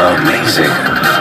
amazing.